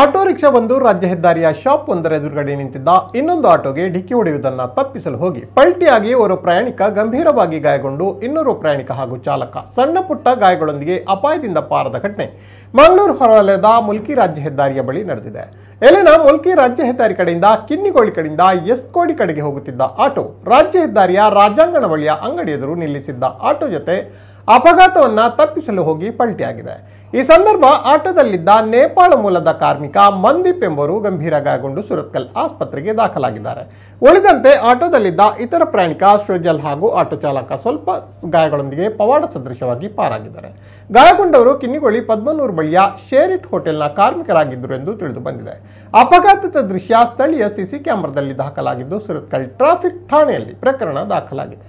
Auto rickshaw ಬಂದು ರಾಜ್ಯ ಹೆದ್ದಾರಿಯ ಶಾಪ್ ಒಂದರ ಎದುರುಗಡೆ ನಿಂತಿದ್ದ ಇನ್ನೊಂದು ಆಟೋಗೆ ಡಿಕ್ಕಿ ಹೊಡೆಯುವುದನ್ನು ತಪ್ಪಿಸಲು ಹೋಗಿ ಪಲ್ಟಿಯಾಗಿ ಓರ್ವ ಪ್ರಯಾಣಿಕ ಗಂಭೀರವಾಗಿ ಗಾಯಗೊಂಡು ಇನ್ನೊರು ಪ್ರಯಾಣಿಕ ಹಾಗೂ ಚಾಲಕ ಸಣ್ಣ ಪುಟ್ಟ ಗಾಯಗಳೊಂದಿಗೆ ಅಪಾಯದಿಂದ ಪಾರದ ಘಟನೆ. ಮಂಗಳೂರು ಹೊರವಲಯದ ಮುಲ್ಕಿ ರಾಜ್ಯ ಹೆದ್ದಾರಿಯ ಬಳಿ ನಡೆದಿದೆ. ಎಲೆನ ಮುಲ್ಕಿ ರಾಜ್ಯ ಹೆದ್ದಾರಿ ಕಡೆಯಿಂದ ಕಿನ್ನಿಗೋಳಿ ಕಡೆಯಿಂದ ಎಸ್ಕೋಡಿ ಕಡೆಗೆ ಹೋಗುತ್ತಿದ್ದ ಆಟೋ, ರಾಜ್ಯ ಹೆದ್ದಾರಿಯ ರಾಜಾಂಗಣ ಬಳಿಯ ಅಂಗಡಿ ಎದುರು ನಿಲ್ಲಿಸಿದ್ದ ಆಟೋ ಜೊತೆ ಅಪಘಾತವನ್ನ ತಪ್ಪಿಸಲು ಹೋಗಿ ಪಲ್ಟಿಯಾಗಿದೆ. ಈ ಸಂದರ್ಭ ಆಟೋದಲ್ಲಿದ್ದ ನೇಪಾಳ ಮೂಲದ ಕಾರ್ಮಿಕ ಮಂದೀಪ್ ಎಂಬರು ಗಂಭೀರ ಗಾಯಗೊಂಡು ಸುರತ್ಕಲ್ ಆಸ್ಪತ್ರೆಗೆ ದಾಖಲಾಗಿದ್ದಾರೆ. ಉಳಿದಂತೆ ಆಟೋದಲ್ಲಿದ್ದ ಇತರ ಪ್ರಯಾಣಿಕ ಶ್ರೋಜಲ್ ಹಾಗೂ ಆಟೋ ಚಾಲಕ ಸ್ವಲ್ಪ ಗಾಯಗಳೊಂದಿಗೆ ಪವಾಡ ಸದೃಶವಾಗಿ ಪಾರಾಗಿದ್ದಾರೆ. ಗಾಯಗೊಂಡವರು ಕಿನ್ನಿಗೊಳ್ಳಿ ಪದ್ಮನೂರು ಬಳಿಯ ಶೇರಿಟ್ ಹೋಟೆಲ್ನ ಕಾರ್ಮಿಕರಾಗಿದ್ದರು ಎಂದು ತಿಳಿದು ಬಂದಿದೆ. ಅಪಘಾತದ ದೃಶ್ಯ ಸ್ಥಳೀಯ ಸಿಸಿ ಕ್ಯಾಮೆರಾದಲ್ಲಿ ದಾಖಲಾಗಿದ್ದು ಸುರತ್ಕಲ್ ಟ್ರಾಫಿಕ್ ಠಾಣೆಯಲ್ಲಿ ಪ್ರಕರಣ ದಾಖಲಾಗಿದೆ.